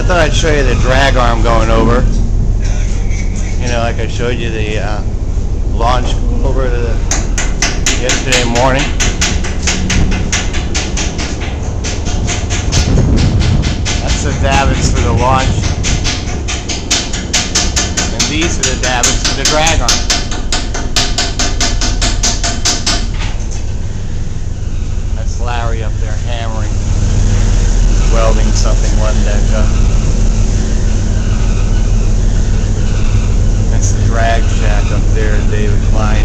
I thought I'd show you the drag arm going over. You know, like I showed you the uh, launch over to the yesterday morning. That's the davits for the launch. And these are the davits for the drag arm. That's Larry up there hammering one uh, the That's Drag Shack up there in David Klein.